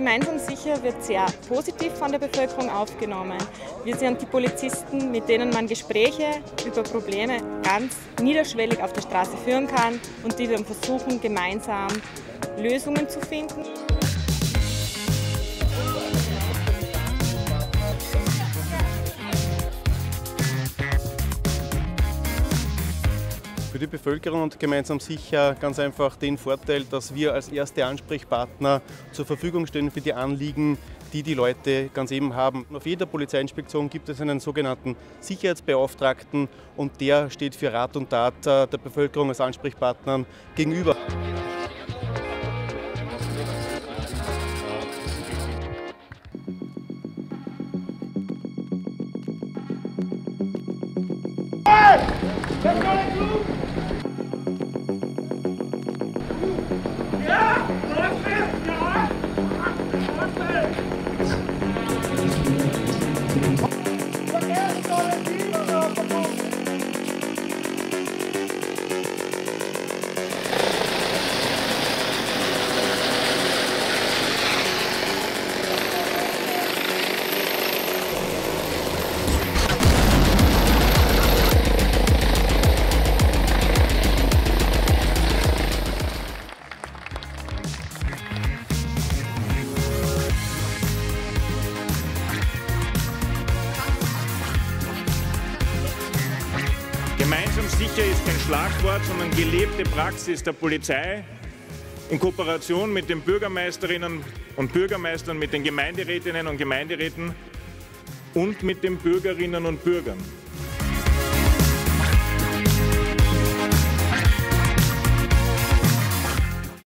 Gemeinsam sicher wird sehr positiv von der Bevölkerung aufgenommen. Wir sind die Polizisten, mit denen man Gespräche über Probleme ganz niederschwellig auf der Straße führen kann und die wir versuchen, gemeinsam Lösungen zu finden. Die Bevölkerung und gemeinsam sicher ganz einfach den Vorteil, dass wir als erste Ansprechpartner zur Verfügung stehen für die Anliegen, die die Leute ganz eben haben. Auf jeder Polizeiinspektion gibt es einen sogenannten Sicherheitsbeauftragten und der steht für Rat und Tat der Bevölkerung als Ansprechpartnern gegenüber. Gemeinsam sicher ist kein Schlagwort, sondern gelebte Praxis der Polizei in Kooperation mit den Bürgermeisterinnen und Bürgermeistern, mit den Gemeinderätinnen und Gemeinderäten und mit den Bürgerinnen und Bürgern.